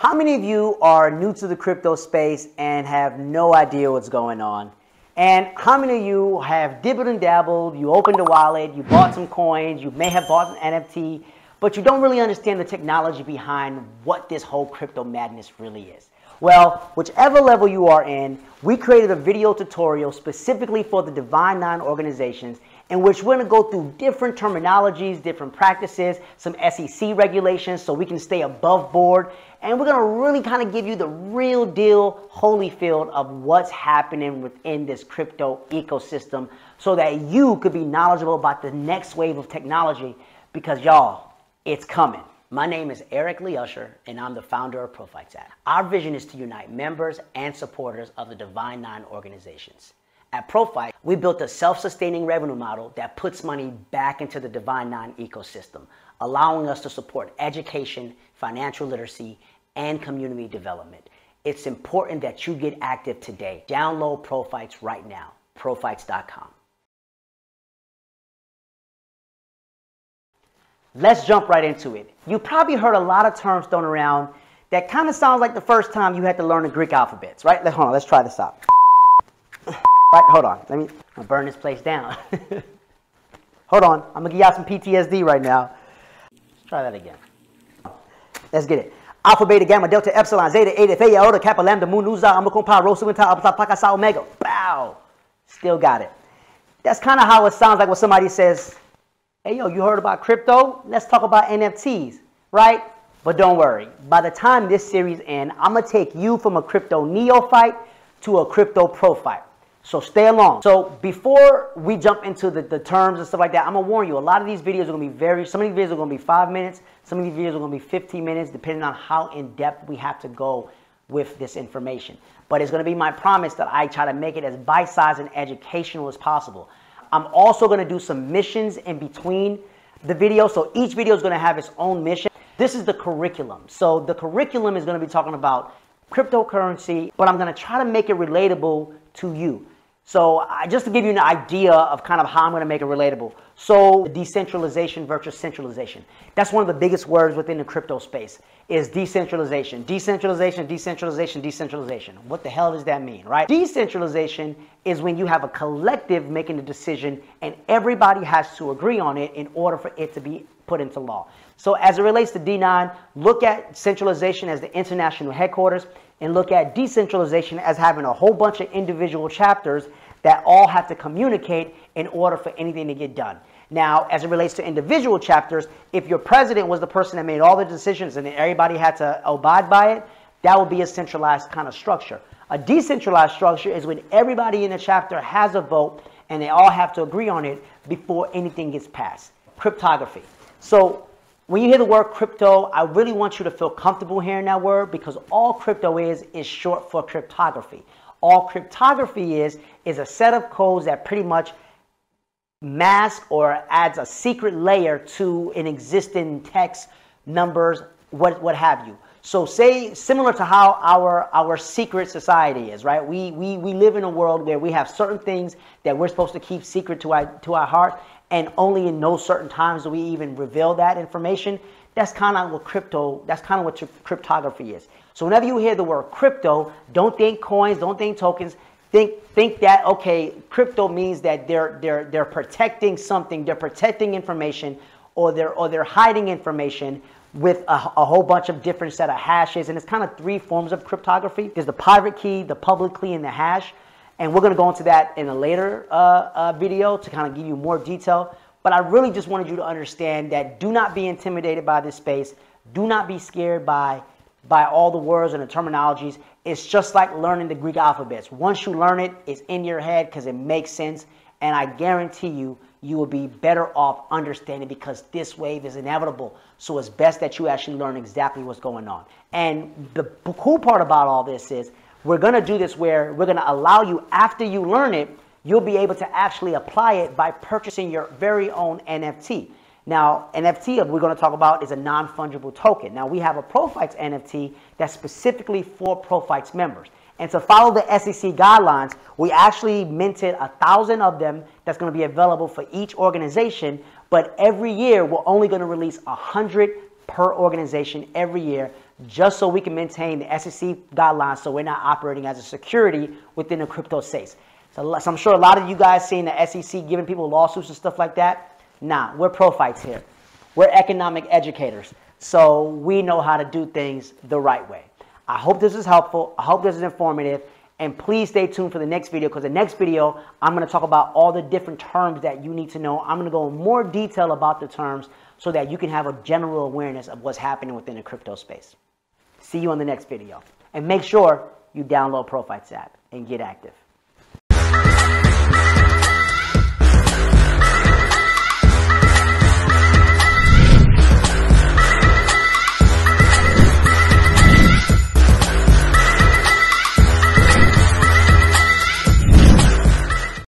How many of you are new to the crypto space and have no idea what's going on? And how many of you have dibbled and dabbled, you opened a wallet, you bought some coins, you may have bought an NFT, but you don't really understand the technology behind what this whole crypto madness really is? Well, whichever level you are in, we created a video tutorial specifically for the Divine Nine organizations in which we're going to go through different terminologies, different practices, some SEC regulations so we can stay above board. And we're going to really kind of give you the real deal Holyfield of what's happening within this crypto ecosystem so that you could be knowledgeable about the next wave of technology because y'all, it's coming. My name is Eric Lee Usher, and I'm the founder of Prophytes App. Our vision is to unite members and supporters of the Divine Nine organizations. At Prophyte, we built a self-sustaining revenue model that puts money back into the Divine Nine ecosystem, allowing us to support education, financial literacy, and community development. It's important that you get active today. Download Prophytes right now, prophytes.com. Let's jump right into it. You probably heard a lot of terms thrown around that kind of sounds like the first time you had to learn the Greek alphabets, right? Let's, hold on, let's try this out. Right, hold on. Let me burn this place down. hold on. I'm gonna give y'all some PTSD right now. Let's try that again. Let's get it. Alpha, beta, gamma, delta, epsilon, zeta, eta, theta, iota, kappa, lambda, mu, nu, za, alpha, compa, rho, sigma, tau, alpha, phi, psi, omega. Bow. Still got it. That's kind of how it sounds like when somebody says, hey, yo, you heard about crypto? Let's talk about NFTs, right? But don't worry. By the time this series ends, I'm to take you from a crypto neophyte to a crypto prophyte. So stay along. So before we jump into the, the terms and stuff like that, I'm gonna warn you, a lot of these videos are gonna be very, some of these videos are gonna be five minutes, some of these videos are gonna be 15 minutes, depending on how in depth we have to go with this information. But it's gonna be my promise that I try to make it as bite-sized and educational as possible. I'm also gonna do some missions in between the video. So each video is gonna have its own mission. This is the curriculum. So the curriculum is gonna be talking about cryptocurrency, but I'm gonna try to make it relatable to you. So uh, just to give you an idea of kind of how I'm going to make it relatable. So decentralization versus centralization. That's one of the biggest words within the crypto space is decentralization. Decentralization, decentralization, decentralization. What the hell does that mean, right? Decentralization is when you have a collective making a decision and everybody has to agree on it in order for it to be put into law. So as it relates to D9, look at centralization as the international headquarters and look at decentralization as having a whole bunch of individual chapters that all have to communicate in order for anything to get done. Now, as it relates to individual chapters, if your president was the person that made all the decisions and everybody had to abide by it, that would be a centralized kind of structure. A decentralized structure is when everybody in the chapter has a vote and they all have to agree on it before anything gets passed. Cryptography. So when you hear the word crypto, I really want you to feel comfortable hearing that word because all crypto is is short for cryptography. All cryptography is is a set of codes that pretty much mask or adds a secret layer to an existing text, numbers, what what have you. So say similar to how our our secret society is, right? We we we live in a world where we have certain things that we're supposed to keep secret to our to our heart and only in no certain times do we even reveal that information. That's kind of what crypto, that's kind of what your cryptography is. So whenever you hear the word crypto, don't think coins, don't think tokens. Think, think that okay, crypto means that they're they're they're protecting something, they're protecting information, or they're or they're hiding information with a, a, whole bunch of different set of hashes. And it's kind of three forms of cryptography. There's the private key, the public key, and the hash. And we're going to go into that in a later uh, uh, video to kind of give you more detail. But I really just wanted you to understand that do not be intimidated by this space. Do not be scared by, by all the words and the terminologies. It's just like learning the Greek alphabets. Once you learn it, it's in your head because it makes sense. And I guarantee you, you will be better off understanding because this wave is inevitable. So it's best that you actually learn exactly what's going on. And the cool part about all this is we're going to do this where we're going to allow you, after you learn it, you'll be able to actually apply it by purchasing your very own NFT. Now, NFT we're going to talk about is a non-fungible token. Now, we have a Prophytes NFT that's specifically for Prophytes members. And to follow the SEC guidelines, we actually minted a thousand of them that's going to be available for each organization. But every year, we're only going to release a hundred per organization every year just so we can maintain the SEC guidelines so we're not operating as a security within the crypto space. So, so I'm sure a lot of you guys seeing the SEC giving people lawsuits and stuff like that. Nah, we're Prophytes here. We're economic educators. So we know how to do things the right way. I hope this is helpful. I hope this is informative. And please stay tuned for the next video because the next video, I'm going to talk about all the different terms that you need to know. I'm going to go in more detail about the terms so that you can have a general awareness of what's happening within the crypto space. See you on the next video. And make sure you download Prophytes app and get active.